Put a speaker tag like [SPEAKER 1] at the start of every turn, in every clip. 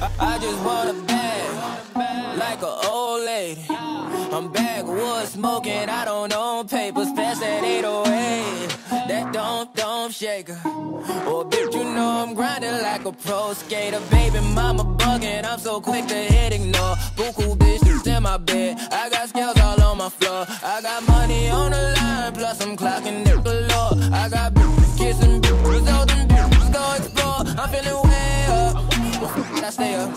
[SPEAKER 1] I just want a bag, like an old lady. I'm backwoods smoking, I don't own papers, pass oh that 808. That don't, don't shaker. Oh, bitch, you know I'm grinding like a pro skater. Baby mama bugging, I'm so quick to hit ignore. Buku bitches in my bed, I got scales all on my floor. I got money on the line, plus I'm clocking it galore. I got bitches kissing, bitches holding, bitches go explore. I'm feeling I stay up.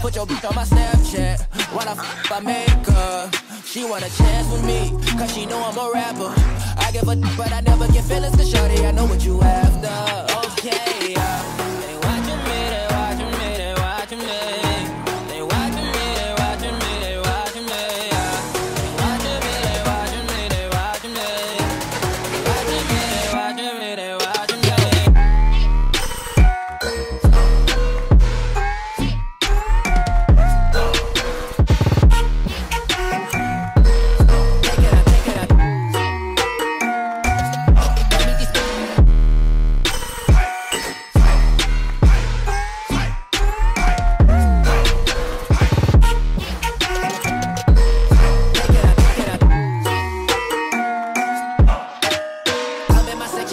[SPEAKER 1] Put your bitch on my Snapchat while I f I make her. She want a chance with me, cause she know I'm a rapper. I give a d- but I never get feelings to shorty. I know what you after. Okay,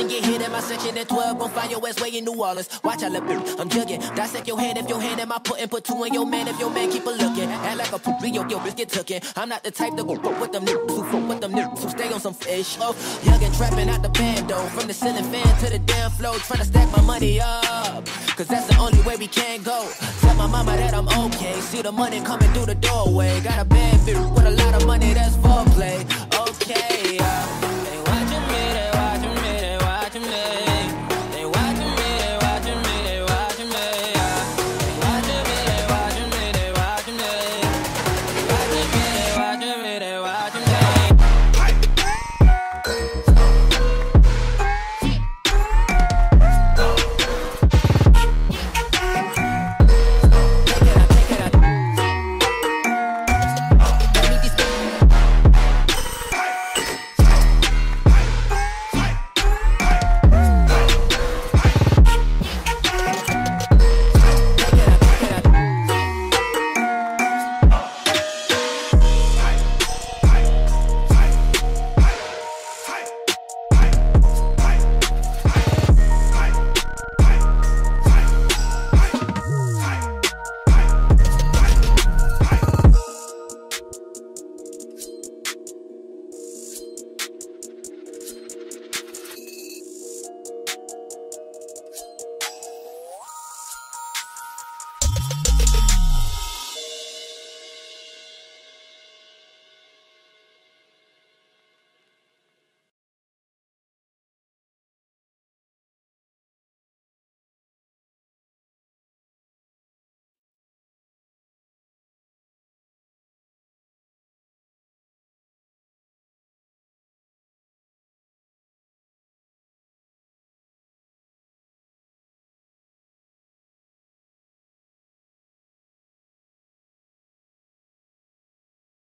[SPEAKER 1] get hit in my section at 12. Gon' find your ass way in New Orleans. Watch I look, I'm jugging. Dissect your hand if your hand in my putting. Put two in your man if your man keep a looking. Act like a poopy, yo, yo, bitch get tookin'. I'm not the type to go fuck with them niggas who fuck with them niggas who stay on some fish. Oh, young and trapping out the bando. From the ceiling fan to the damn floor. Trying to stack my money up. Cause that's the only way we can go. Tell my mama that I'm okay. See the money coming through the doorway. Got a bad bitch with a lot of money, that's foreplay.